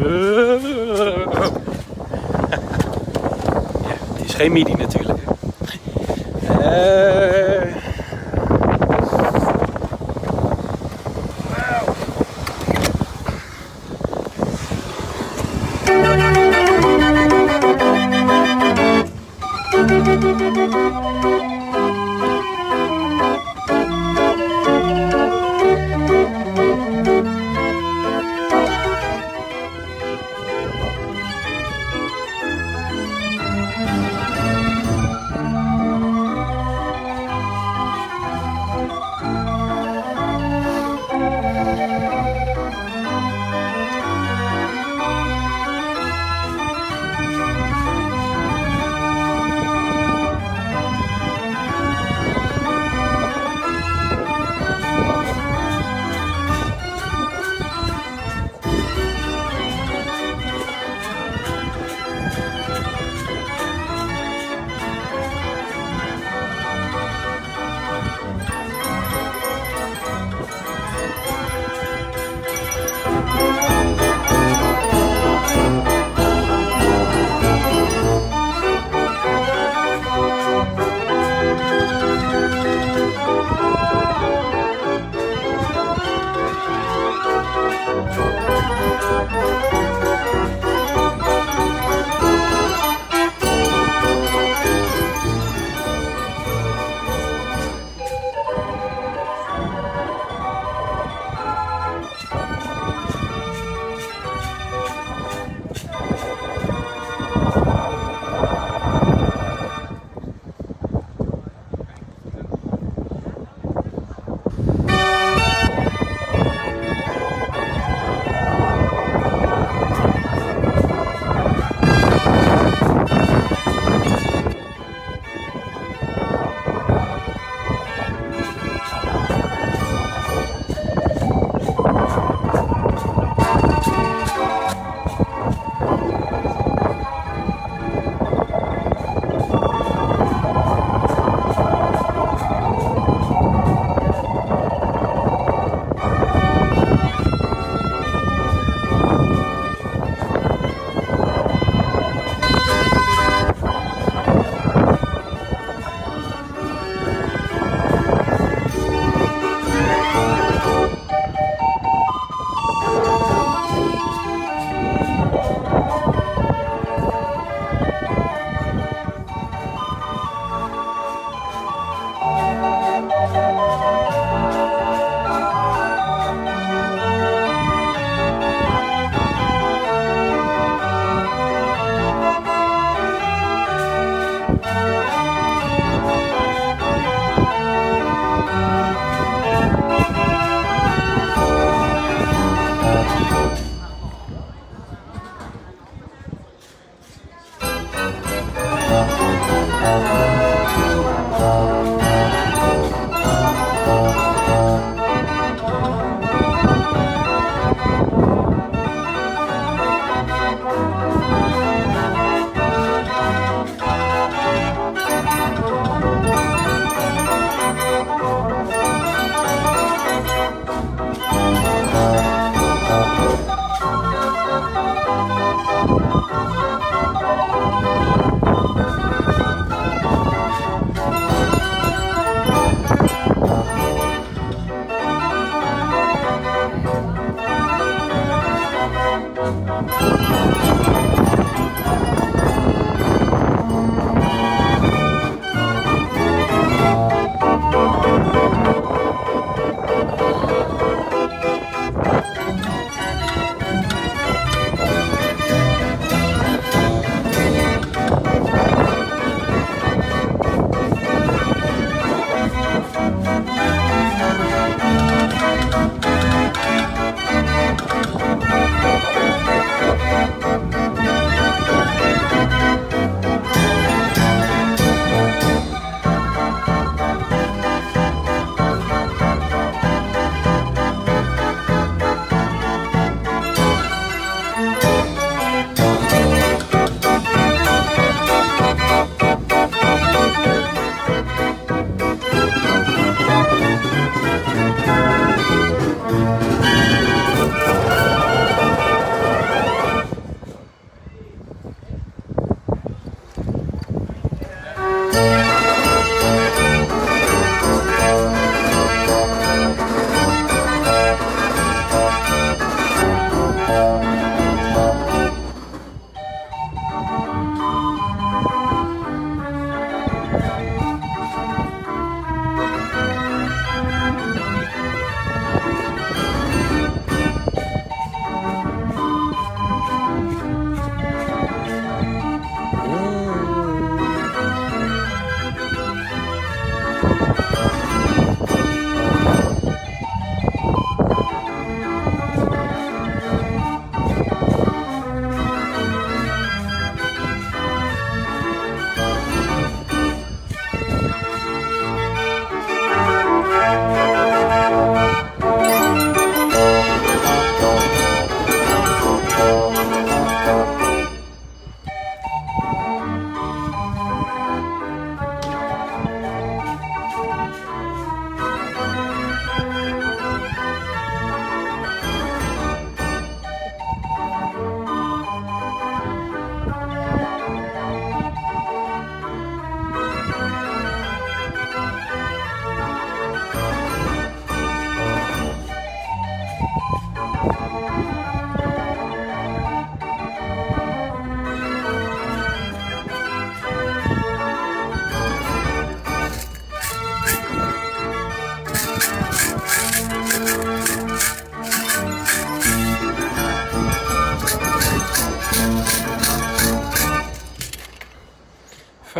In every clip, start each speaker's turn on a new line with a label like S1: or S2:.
S1: Ja, het is geen midi natuurlijk. Uh... Wow. Música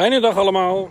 S1: Fijne dag allemaal.